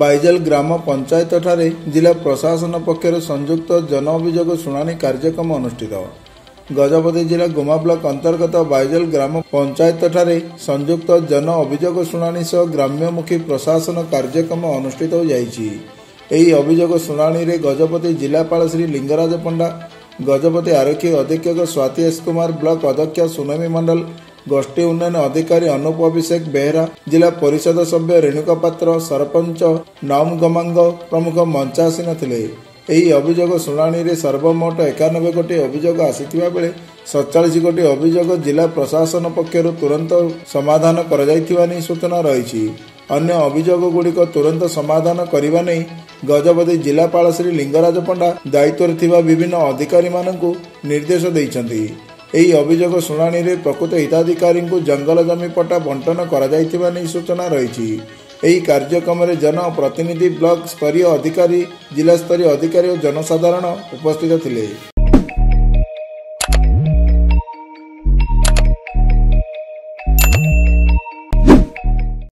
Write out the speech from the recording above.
ବାଇଜାଲ ଗ୍ରାମ ପଞ୍ଚାୟତଠାରେ ଜିଲ୍ଲା ପ୍ରଶାସନ ପକ୍ଷରୁ ସଂଯୁକ୍ତ ଜନ ଅଭିଯୋଗ ଶୁଣାଣି କାର୍ଯ୍ୟକ୍ରମ ଅନୁଷ୍ଠିତ। ଗଜପତି ଜିଲ୍ଲା ଗୁମା ବ୍ଲକ ଅନ୍ତର୍ଗତ ବାଇଜାଲ ଗ୍ରାମ ପଞ୍ଚାୟତଠାରେ ସଂଯୁକ୍ତ ଜନ ଅଭିଯୋଗ ଶୁଣାଣି ସହ ଗ୍ରାମ୍ୟମୁଖୀ ପ୍ରଶାସନ କାର୍ଯ୍ୟକ୍ରମ ଅନୁଷ୍ଠିତ ହୋଇଯାଇଛି। ଏହି ଅଭିଯୋଗ ଶୁଣାଣିରେ ଗଜପତି ଜିଲ୍ଲାପାଳ ଶ୍ରୀ ଲିଙ୍ଗରାଜ ପଣ୍ଡା ଗଜପତି ଆରକ୍ଷୀ ଅଧୀକ୍ଷକ ସ୍ୱାତି ଏସ୍ କୁମାର ବ୍ଲକ ଅଧ୍ୟକ୍ଷ ସୁନମୀ ମଣ୍ଡଲ ଗୋଷ୍ଠୀ ଉନ୍ନୟନ ଅଧିକାରୀ ଅନୁପ ଅଭିଷେକ ବେହେରା ଜିଲ୍ଲା ପରିଷଦ ସଭ୍ୟ ରେଣୁକା ପାତ୍ର ସରପଞ୍ଚ ନମ ଗମାଙ୍ଗ ପ୍ରମୁଖ ମଞ୍ଚ ଆସିନଥିଲେ ଏହି ଅଭିଯୋଗ ଶୁଣାଣିରେ ସର୍ବମୋଟ ଏକାନବେ ଗୋଟି ଅଭିଯୋଗ ଆସିଥିବା ବେଳେ ସତଚାଳିଶ ଗୋଟି ଅଭିଯୋଗ ଜିଲ୍ଲା ପ୍ରଶାସନ ପକ୍ଷରୁ ତୁରନ୍ତ ସମାଧାନ କରାଯାଇଥିବା ନେଇ ସୂଚନା ରହିଛି। ଅନ୍ୟ ଅଭିଯୋଗ ଗୁଡ଼ିକ ତୁରନ୍ତ ସମାଧାନ କରିବା ନେଇ ଗଜପତି ଜିଲ୍ଲାପାଳ ଶ୍ରୀ ଲିଙ୍ଗରାଜ ପଣ୍ଡା ଦାୟିତ୍ୱରେ ଥିବା ବିଭିନ୍ନ ଅଧିକାରୀମାନଙ୍କୁ ନିର୍ଦ୍ଦେଶ ଦେଇଛନ୍ତି। ଏହି ଅଭିଯୋଗ ଶୁଣାଣିରେ ପ୍ରକୃତ ହିତାଧିକାରୀଙ୍କୁ ଜଙ୍ଗଲ ଜମି ପଟ୍ଟା ବଣ୍ଟନ କରାଯାଇଥିବା ନେଇ ସୂଚନା ରହିଛି। ଏହି କାର୍ଯ୍ୟକ୍ରମରେ ଜନପ୍ରତିନିଧି ବ୍ଲକ ସ୍ତରୀୟ ଅଧିକାରୀ ଜିଲ୍ଲାସ୍ତରୀୟ ଅଧିକାରୀ ଓ ଜନସାଧାରଣ ଉପସ୍ଥିତ ଥିଲେ।